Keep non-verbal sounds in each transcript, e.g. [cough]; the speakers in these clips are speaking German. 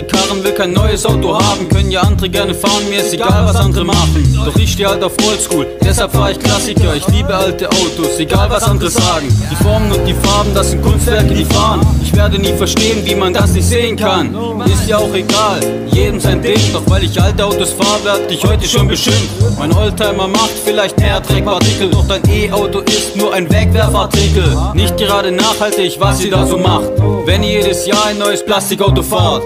Alte Karren, will kein neues Auto haben. Können ja andere gerne fahren, mir ist egal, was andere machen. Doch ich steh halt auf Oldschool, deshalb fahr ich Klassiker. Ich liebe alte Autos, egal was andere sagen. Die Formen und die Farben, das sind Kunstwerke, die fahren. Ich werde nie verstehen, wie man das nicht sehen kann. Ist ja auch egal, jedem sein Ding. Doch weil ich alte Autos fahr, werd ich heute schon beschimpft. Mein Oldtimer macht vielleicht mehr Dreckpartikel, doch dein E-Auto ist nur ein Wegwerfartikel. Nicht gerade nachhaltig, was ihr da so macht. Wenn ihr jedes Jahr ein neues Plastikauto fahrt.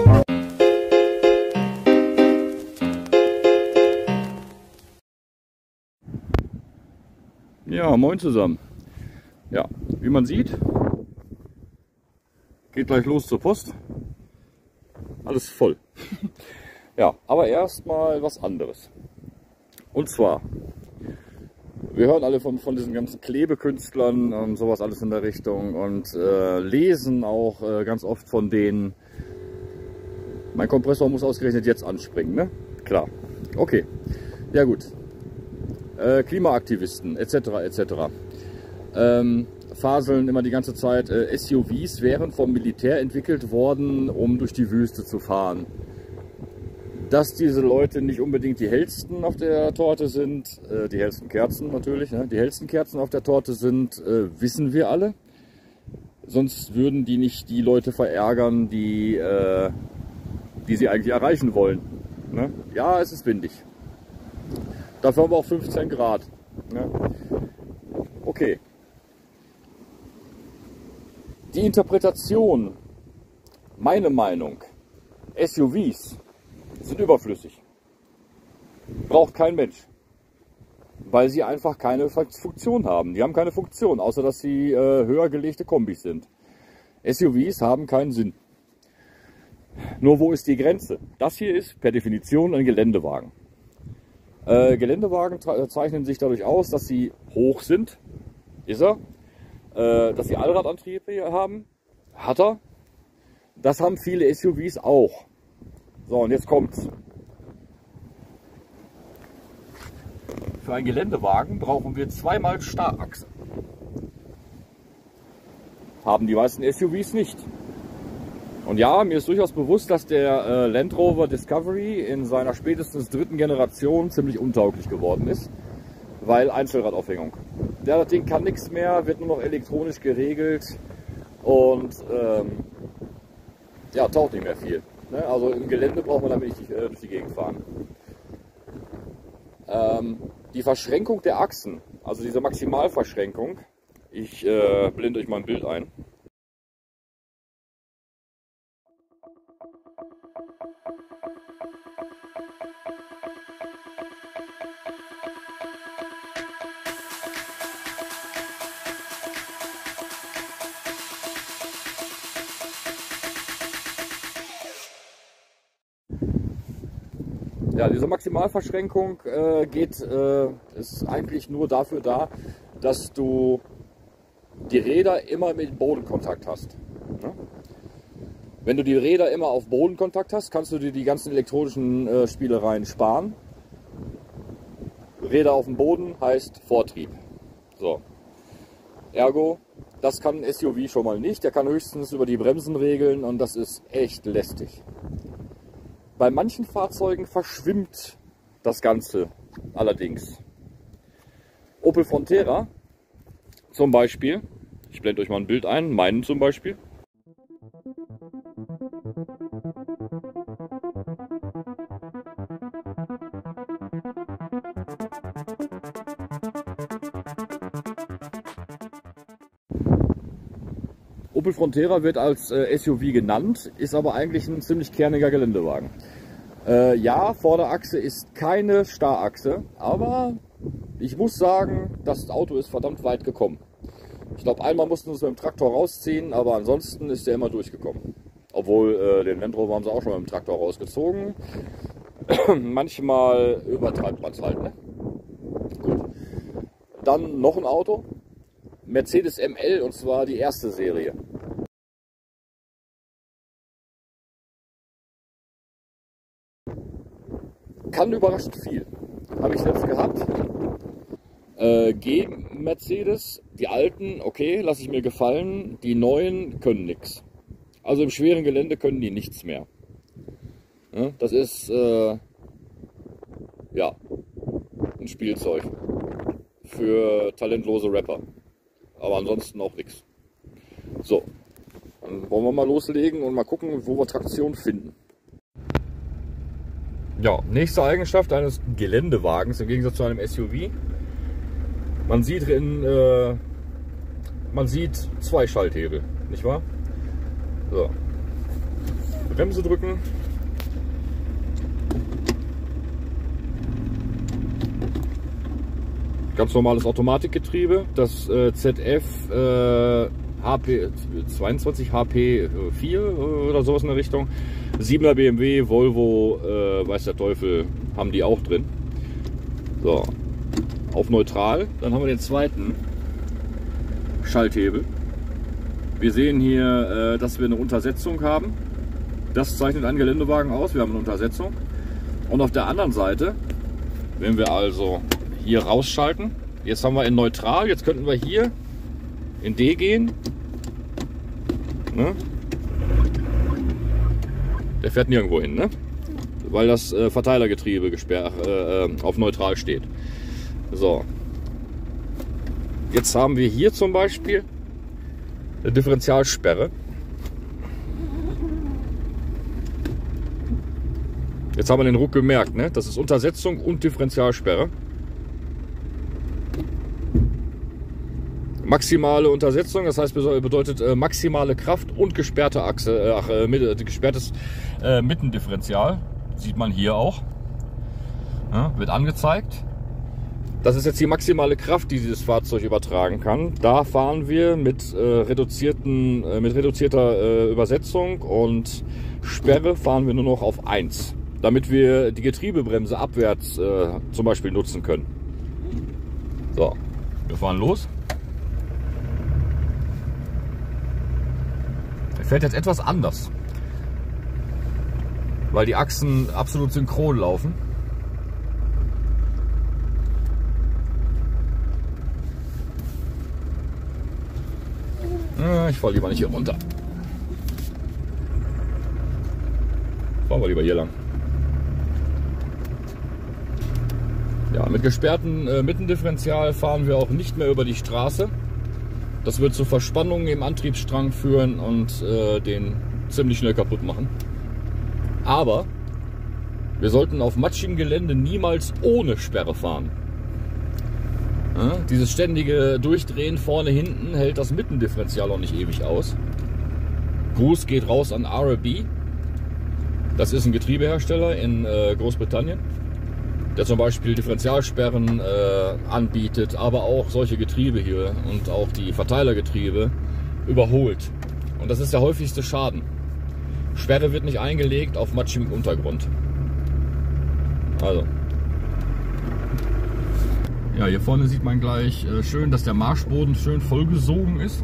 Ja, moin zusammen. Ja, wie man sieht, geht gleich los zur Post. Alles voll. [laughs] ja, aber erstmal was anderes. Und zwar, wir hören alle von, von diesen ganzen Klebekünstlern und sowas alles in der Richtung und äh, lesen auch äh, ganz oft von denen, mein Kompressor muss ausgerechnet jetzt anspringen, ne? Klar. Okay. Ja gut äh, Klimaaktivisten etc. etc. Ähm, faseln immer die ganze Zeit, äh, SUVs wären vom Militär entwickelt worden, um durch die Wüste zu fahren. Dass diese Leute nicht unbedingt die hellsten auf der Torte sind, äh, die hellsten Kerzen natürlich, ne? die hellsten Kerzen auf der Torte sind, äh, wissen wir alle. Sonst würden die nicht die Leute verärgern, die, äh, die sie eigentlich erreichen wollen. Ne? Ja, es ist windig. Dafür haben wir auch 15 Grad. Ne? Okay. Die Interpretation, meine Meinung, SUVs sind überflüssig. Braucht kein Mensch. Weil sie einfach keine Funktion haben. Die haben keine Funktion, außer dass sie äh, höher gelegte Kombis sind. SUVs haben keinen Sinn. Nur wo ist die Grenze? Das hier ist per Definition ein Geländewagen. Äh, Geländewagen zeichnen sich dadurch aus, dass sie hoch sind. Ist er. Äh, dass sie Allradantrieb haben. Hat er. Das haben viele SUVs auch. So, und jetzt kommt's. Für einen Geländewagen brauchen wir zweimal Starrachse. Haben die meisten SUVs nicht. Und ja, mir ist durchaus bewusst, dass der äh, Land Rover Discovery in seiner spätestens dritten Generation ziemlich untauglich geworden ist, weil Einzelradaufhängung. Der das Ding kann nichts mehr, wird nur noch elektronisch geregelt und ähm, ja, taucht nicht mehr viel. Ne? Also im Gelände braucht man damit nicht äh, durch die Gegend fahren. Ähm, die Verschränkung der Achsen, also diese Maximalverschränkung, ich äh, blende euch mal ein Bild ein. Diese Maximalverschränkung äh, geht, äh, ist eigentlich nur dafür da, dass du die Räder immer mit Bodenkontakt hast. Ne? Wenn du die Räder immer auf Bodenkontakt hast, kannst du dir die ganzen elektronischen äh, Spielereien sparen. Räder auf dem Boden heißt Vortrieb. So. Ergo, das kann ein SUV schon mal nicht. Der kann höchstens über die Bremsen regeln und das ist echt lästig. Bei manchen Fahrzeugen verschwimmt das Ganze allerdings. Opel Frontera zum Beispiel, ich blende euch mal ein Bild ein, meinen zum Beispiel. Opel Frontera wird als äh, SUV genannt, ist aber eigentlich ein ziemlich kerniger Geländewagen. Äh, ja, Vorderachse ist keine Starrachse, aber ich muss sagen, das Auto ist verdammt weit gekommen. Ich glaube, einmal mussten wir es mit dem Traktor rausziehen, aber ansonsten ist der immer durchgekommen. Obwohl, äh, den Land Rover haben sie auch schon mit dem Traktor rausgezogen. [clears throat] Manchmal übertreibt man es halt. Ne? Gut. Dann noch ein Auto. Mercedes ML und zwar die erste Serie. Kann überraschend viel. Habe ich selbst gehabt. Äh, G Mercedes, die alten, okay, lasse ich mir gefallen. Die neuen können nichts. Also im schweren Gelände können die nichts mehr. Ne? Das ist äh, ja ein Spielzeug für talentlose Rapper. Aber ansonsten auch nichts. So, dann wollen wir mal loslegen und mal gucken, wo wir Traktion finden. Ja, nächste Eigenschaft eines Geländewagens im Gegensatz zu einem SUV. Man sieht drin, äh, man sieht zwei Schalthebel, nicht wahr? So. Bremse drücken. Ganz normales Automatikgetriebe. Das äh, ZF äh, HP 22 HP 4 oder sowas in der Richtung. 7er BMW, Volvo, äh, weiß der Teufel, haben die auch drin. So, auf neutral. Dann haben wir den zweiten Schalthebel. Wir sehen hier, äh, dass wir eine Untersetzung haben. Das zeichnet einen Geländewagen aus. Wir haben eine Untersetzung. Und auf der anderen Seite, wenn wir also hier rausschalten, jetzt haben wir in neutral, jetzt könnten wir hier in D gehen. Ne? Der fährt nirgendwo hin, ne? weil das äh, Verteilergetriebe gesperrt, äh, äh, auf neutral steht. So. Jetzt haben wir hier zum Beispiel eine Differentialsperre. Jetzt haben wir den Ruck gemerkt, ne? Das ist Untersetzung und Differentialsperre. Maximale Untersetzung, das heißt bedeutet äh, maximale Kraft und gesperrte Achse, äh, ach, äh, gesperrtes äh, Mittendifferential. Sieht man hier auch. Ja, wird angezeigt. Das ist jetzt die maximale Kraft, die dieses Fahrzeug übertragen kann. Da fahren wir mit, äh, reduzierten, äh, mit reduzierter äh, Übersetzung und Sperre fahren wir nur noch auf 1, damit wir die Getriebebremse abwärts zum Beispiel nutzen können. So, wir fahren los. Fährt jetzt etwas anders weil die Achsen absolut synchron laufen. Ich fahre lieber nicht hier runter. Fahren wir lieber hier lang. Ja, mit gesperrtem äh, Mittendifferential fahren wir auch nicht mehr über die Straße. Das wird zu Verspannungen im Antriebsstrang führen und äh, den ziemlich schnell kaputt machen. Aber wir sollten auf matschigem Gelände niemals ohne Sperre fahren. Ja, dieses ständige Durchdrehen vorne hinten hält das Mittendifferential auch nicht ewig aus. Gruß geht raus an RB. Das ist ein Getriebehersteller in äh, Großbritannien, der zum Beispiel Differentialsperren äh, anbietet, aber auch solche Getriebe hier und auch die Verteilergetriebe überholt. Und das ist der häufigste Schaden. Sperre wird nicht eingelegt auf matschigem Untergrund. Also. Ja, hier vorne sieht man gleich äh, schön, dass der Marschboden schön vollgesogen ist.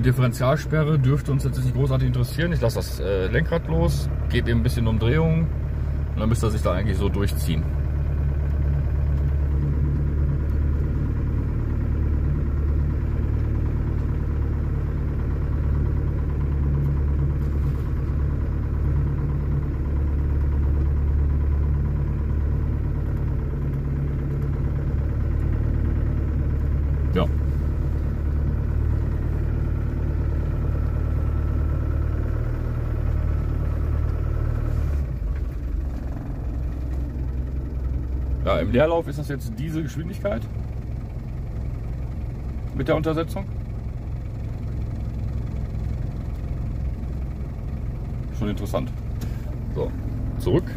Die Differentialsperre dürfte uns jetzt nicht großartig interessieren. Ich lasse das äh, Lenkrad los, gebe eben ein bisschen Umdrehung und dann müsste er sich da eigentlich so durchziehen. Ja. Ja, im Leerlauf ist das jetzt diese Geschwindigkeit mit der Untersetzung. Schon interessant. So, zurück.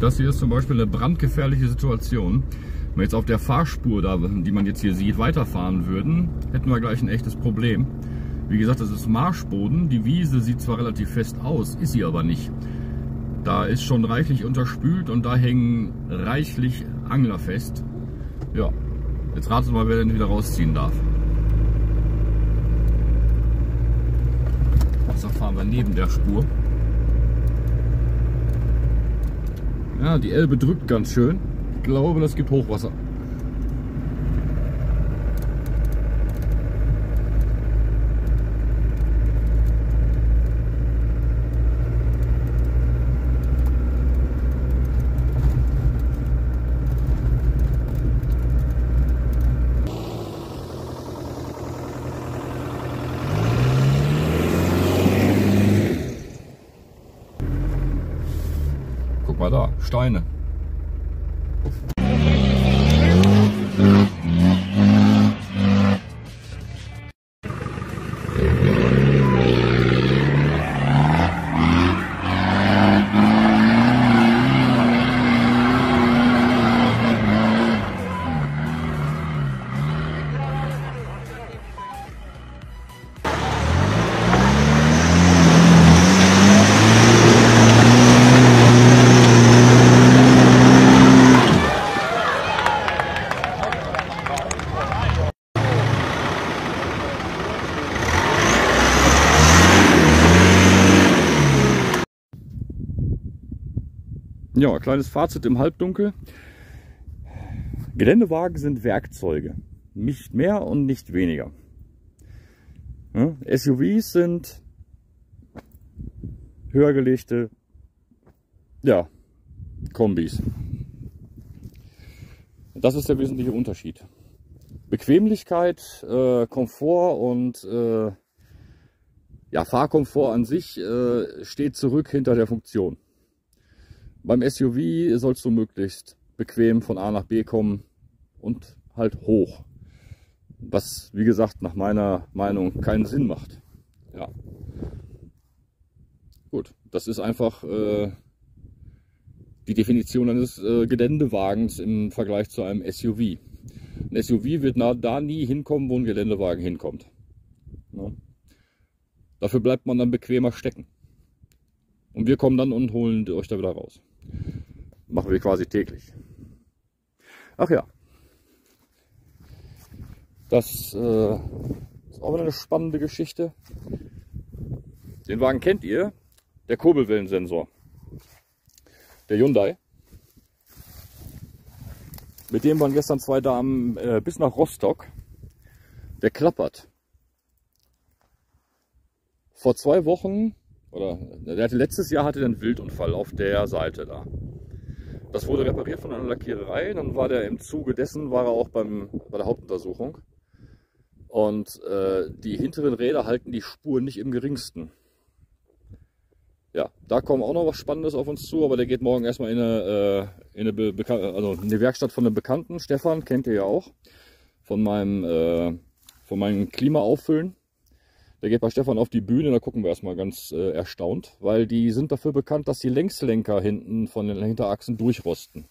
Hier ist zum Beispiel eine brandgefährliche Situation. Wenn wir jetzt auf der Fahrspur, da, die man jetzt hier sieht, weiterfahren würden, hätten wir gleich ein echtes Problem. Wie gesagt, das ist Marschboden. Die Wiese sieht zwar relativ fest aus, ist sie aber nicht. Da ist schon reichlich unterspült und da hängen reichlich Angler fest. Ja, jetzt ratet mal, wer denn wieder rausziehen darf. So fahren wir neben der Spur. Ja, die Elbe drückt ganz schön. Ich glaube, das gibt Hochwasser. Mal da, Steine. Ja, kleines Fazit im Halbdunkel. Geländewagen sind Werkzeuge. Nicht mehr und nicht weniger. SUVs sind höhergelegte ja, Kombis. Das ist der wesentliche Unterschied. Bequemlichkeit, äh, Komfort und äh, ja, Fahrkomfort an sich äh, steht zurück hinter der Funktion. Beim SUV sollst du möglichst bequem von A nach B kommen und halt hoch. Was, wie gesagt, nach meiner Meinung keinen Sinn macht. Ja. Gut, das ist einfach äh, die Definition eines äh, Geländewagens im Vergleich zu einem SUV. Ein SUV wird na, da nie hinkommen, wo ein Geländewagen hinkommt. Ja. Dafür bleibt man dann bequemer stecken. Und wir kommen dann und holen euch da wieder raus. Machen wir quasi täglich. Ach ja. Das äh, ist auch eine spannende Geschichte. Den Wagen kennt ihr. Der Kurbelwellensensor. Der Hyundai. Mit dem waren gestern zwei Damen äh, bis nach Rostock. Der klappert. Vor zwei Wochen oder der hatte, letztes Jahr hatte einen Wildunfall auf der Seite da. Das wurde repariert von einer Lackiererei. Dann war der im Zuge dessen, war er auch beim, bei der Hauptuntersuchung. Und äh, die hinteren Räder halten die Spur nicht im geringsten. Ja, da kommt auch noch was Spannendes auf uns zu, aber der geht morgen erstmal in eine, äh, in eine, Be also in eine Werkstatt von einem Bekannten. Stefan kennt ihr ja auch. Von meinem, äh, von meinem Klimaauffüllen. Der geht bei Stefan auf die Bühne, da gucken wir erstmal ganz äh, erstaunt, weil die sind dafür bekannt, dass die Längslenker hinten von den Hinterachsen durchrosten.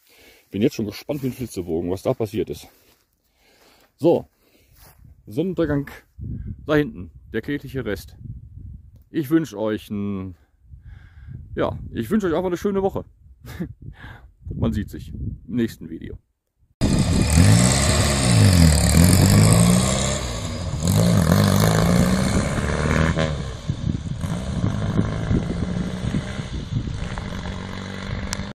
Bin jetzt schon gespannt wie ein Flitzebogen, was da passiert ist. So, Sonnenuntergang da hinten, der klägliche Rest. Ich wünsche euch ein, ja, ich wünsche euch einfach eine schöne Woche. [laughs] Man sieht sich im nächsten Video.